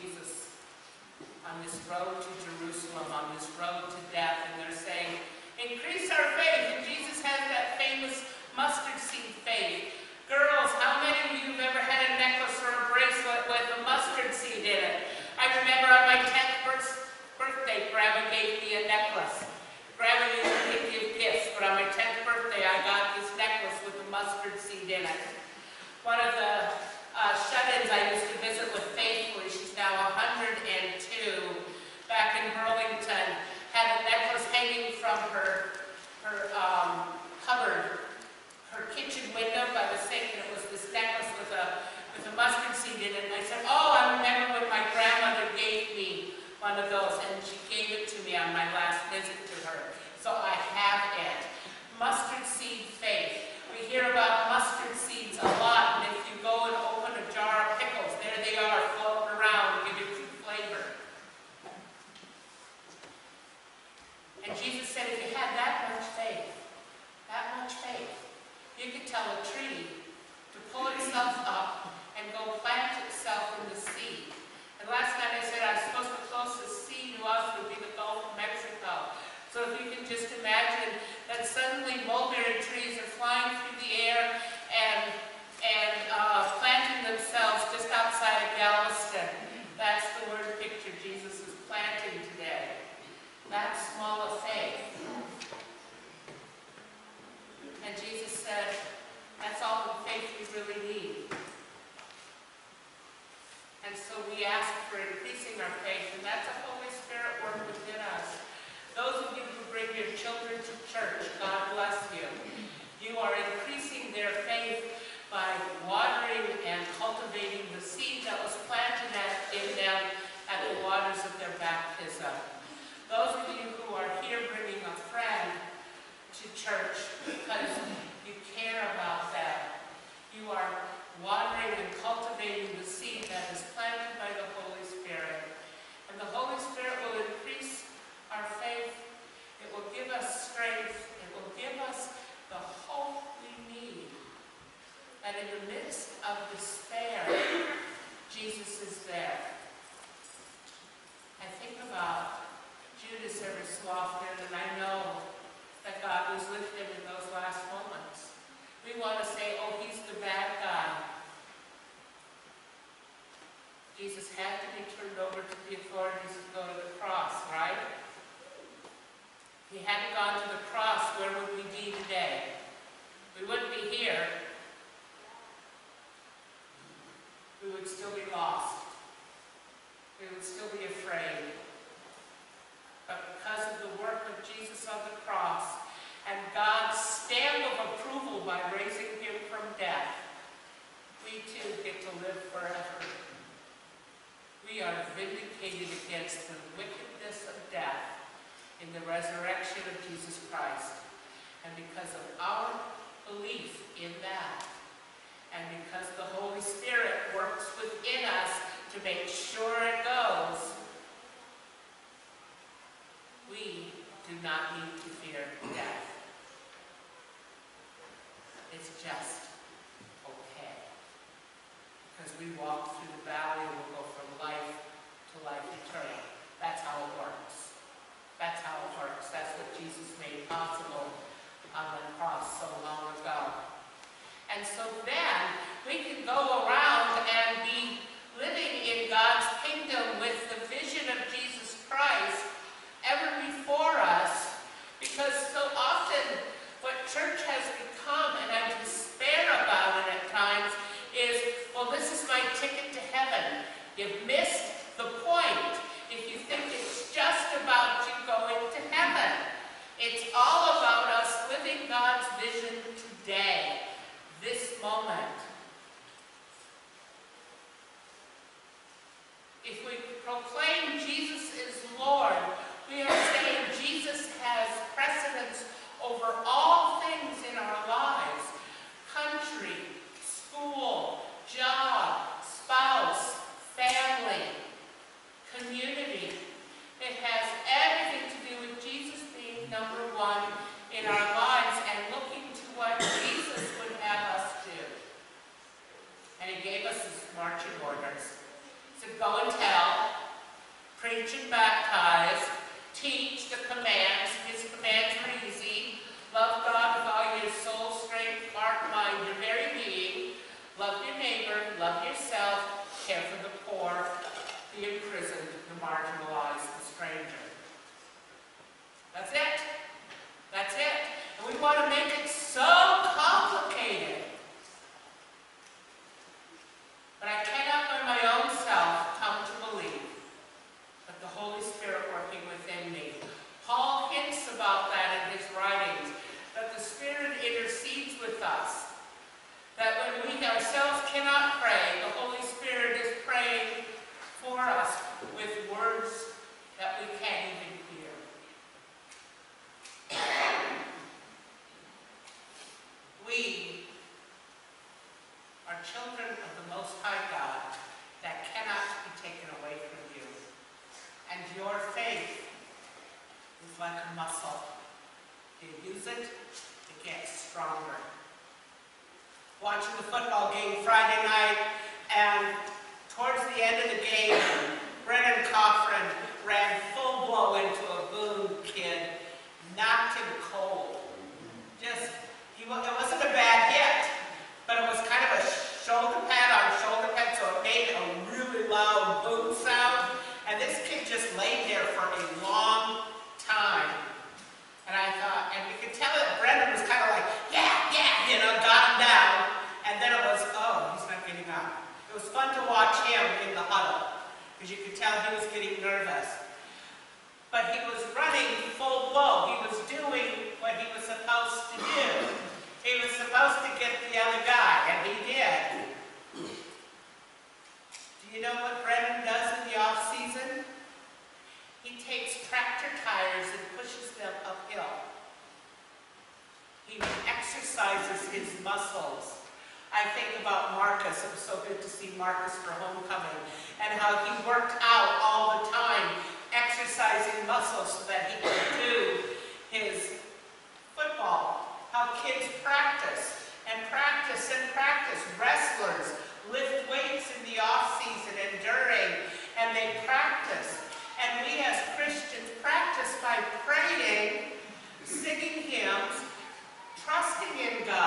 Jesus on this road to Jerusalem, on this road to death, and they're saying, increase our faith. And Jesus has that famous mustard seed faith. Girls, how many of you have ever had a necklace or a bracelet with a mustard seed in it? I remember on my 10th birthday, Grandma gave me a necklace. Grandma usually give gifts, but on my 10th birthday, I got this necklace with a mustard seed in it. One of the hear about and suddenly mulberry trees are flying through the air and, and uh, planting themselves just outside of Galveston. That's the word picture Jesus is planting today. That small of faith. And Jesus said, that's all the faith we really need. And so we ask for it Jesus had to be turned over to the authorities to go to the cross, right? If he hadn't gone to the cross, where would we be today? We wouldn't be here. We would still be lost. We would still be afraid. But because of the work of Jesus on the cross and God's stamp of approval by raising him from death, we too get to live forever. We are vindicated against the wickedness of death in the resurrection of Jesus Christ. And because of our belief in that, and because the Holy Spirit works within us to make sure it goes, we do not need to fear death. It's just okay. Because we walk through the valley and we'll go from life to life eternal. That's how it works. That's how it works. That's what Jesus made possible on the cross so long ago. And so then we can go around and be living in God's kingdom with the vision of Jesus Christ ever before us because so often what church has become, and I despair about it at times, is, well, this is my ticket to heaven. You've missed the point if you think it's just about you going to heaven. It's all about us living God's vision today, this moment. If we proclaim Jesus is Lord, we are saying Jesus has precedence over all things in our lives. Country, school, job, spouse, family, community. It has everything to do with Jesus being number one in our lives and looking to what Jesus would have us do. And he gave us his marching orders. Said, go and tell, preach and baptize, teach the commands. His commands are easy. Love God with all your soul, strength, heart, mind, your very being. Love your neighbor, love yourself, care for the poor, the imprisoned, the marginalized, the stranger. That's it. That's it. And we want to make it so complicated. But I cannot by my own self come to believe that the Holy Spirit working within me. Paul hints about that in his writings, that the Spirit intercedes with us. That when we ourselves cannot pray, the Holy Spirit is praying for us with words that we can't even hear. We are children of the Most High God that cannot be taken away from you. And your faith is like a muscle. You use it, it gets stronger. Watching the football game Friday night, and towards the end of the game, Brennan Cochran ran full blow into a Boone kid, knocked him cold. Just, he, wa- it wasn't a bad hit, but it was kind of a shoulder pad on shoulder pad, so it made a really loud boom sound. And this kid just laid there for a long time. And I thought, and you could tell that Brendan was kind of like, yeah, yeah, you know, got him down. And then it was, oh, he's not getting up. It was fun to watch him in the huddle, because you could tell he was getting nervous. But he was running full blow. He was doing what he was supposed to do. He was supposed to get the other guy, and he did. Do you know what Brendan does in the off season? He takes tractor tires and pushes them uphill. He exercises his muscles. I think about Marcus. It was so good to see Marcus for homecoming and how he worked out all the time, exercising muscles so that he could do his football. How kids practice and practice and practice. Wrestlers lift weights in the off season and during, and they practice. And we as Christians practice by praying, singing hymns, trusting in God,